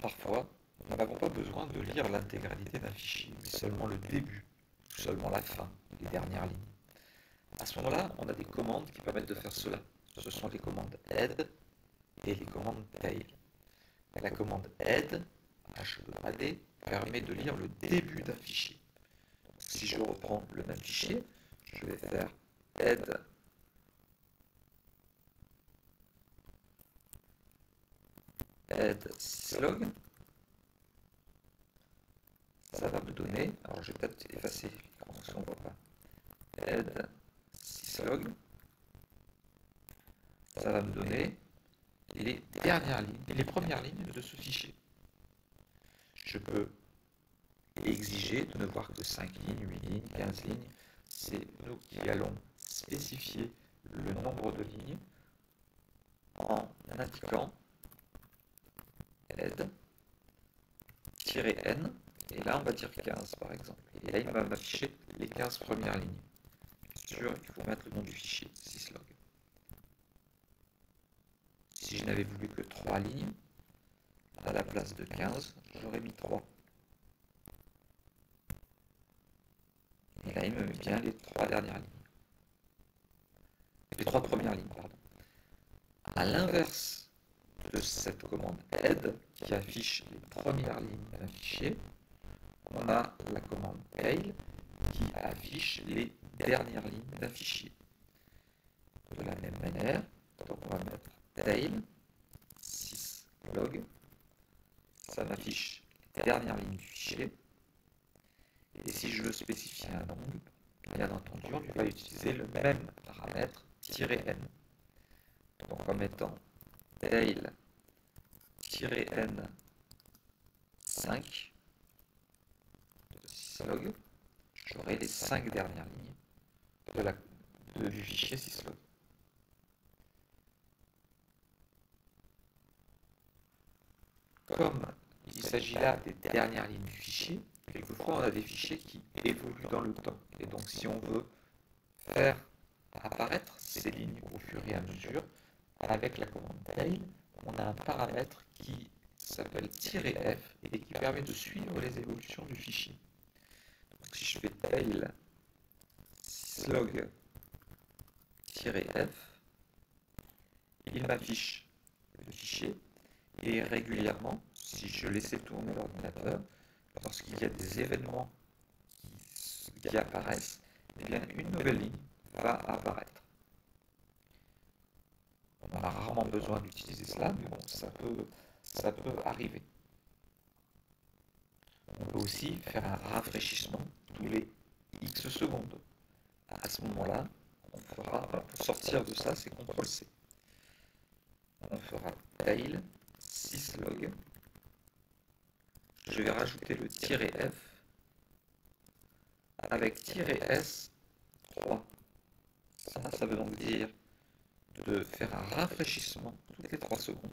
Parfois, nous n'avons pas besoin de lire l'intégralité d'un fichier, mais seulement le début, seulement la fin, les dernières lignes. À ce moment-là, on a des commandes qui permettent de faire cela. Ce sont les commandes add et les commandes tail. La commande add, H2AD, permet de lire le début d'un fichier. Si je reprends le même fichier, je vais faire add add syslog. Ça va me donner, alors je vais peut-être effacer parce qu'on ne voit pas, add syslog. Ça va me donner les dernières lignes, les premières lignes de ce fichier. Je peux exiger de ne voir que 5 lignes, 8 lignes, 15 lignes. C'est nous qui allons spécifier le nombre de lignes en indiquant aide n et là on va dire 15 par exemple. Et là il va m'afficher les 15 premières lignes sûr il faut mettre le nom du fichier syslog. Si je n'avais voulu que 3 lignes à la place de 15 j'aurais mis 3 et là il me met bien les 3 dernières lignes. Les 3 premières lignes pardon. À l'inverse de cette commande add qui affiche les premières lignes d'un fichier, on a la commande tail qui affiche les dernières lignes d'un fichier. De la même manière, donc on va mettre tail 6 log, ça m'affiche les dernières lignes du fichier. Et si je veux spécifier un nom, bien entendu, on va utiliser le même paramètre "-n". Donc en mettant tail n 5 de syslog, j'aurai les 5 dernières lignes de la, de, du fichier syslog. Comme il s'agit là des dernières lignes du fichier, quelquefois on a des fichiers qui évoluent dans le temps. Et donc si on veut faire apparaître ces lignes au fur et à mesure, avec la commande tail, on a un paramètre qui s'appelle "-f" et qui permet de suivre les évolutions du fichier. Si je fais tail syslog-f, il m'affiche le fichier et régulièrement, si je laissais tourner l'ordinateur, lorsqu'il y a des événements qui, apparaissent, eh bien une nouvelle ligne va apparaître. A rarement besoin d'utiliser cela, mais bon, ça peut, ça peut arriver. On peut aussi faire un rafraîchissement tous les X secondes. À ce moment-là, on fera, pour sortir de ça, c'est CTRL-C. On fera tail syslog. Je vais rajouter le "-f avec "-s 3. Ça, ça veut donc dire de faire un rafraîchissement toutes les 3 secondes.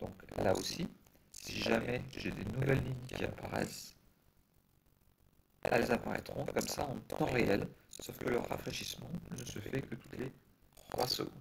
Donc là aussi, si jamais j'ai des nouvelles lignes qui apparaissent, elles apparaîtront comme ça en temps réel, sauf que le rafraîchissement ne se fait que toutes les 3 secondes.